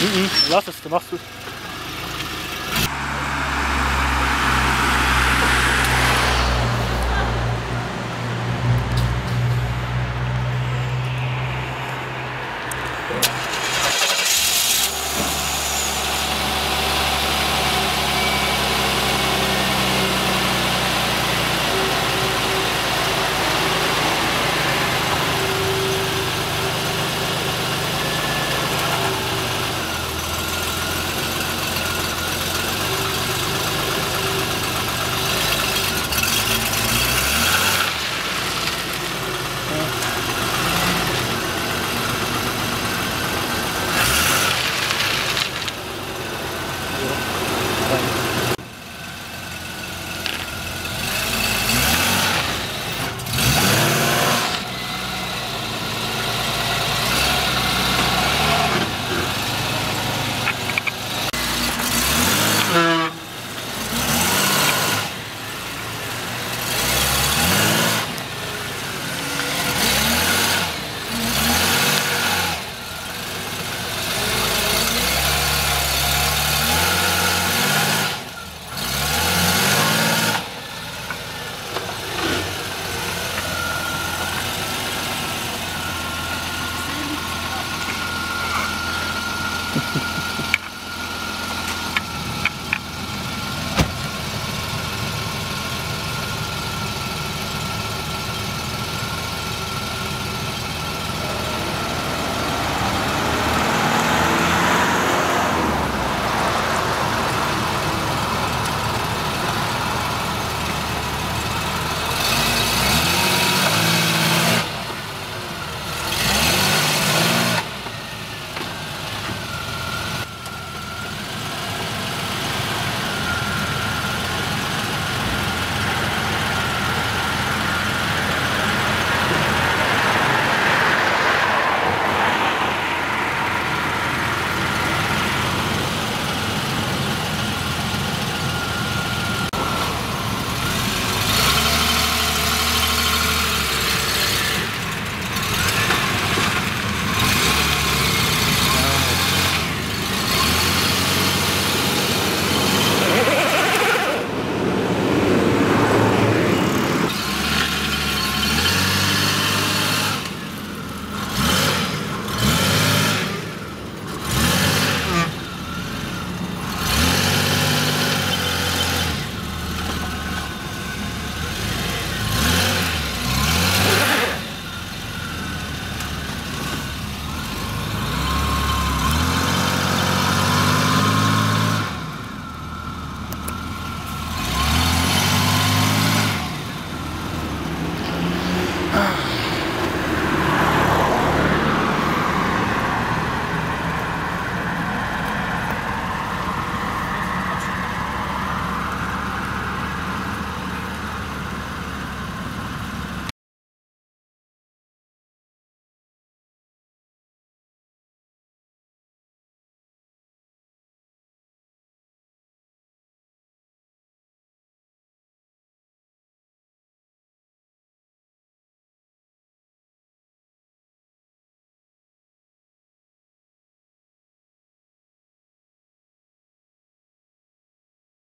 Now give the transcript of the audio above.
Mm lass es, du machst es.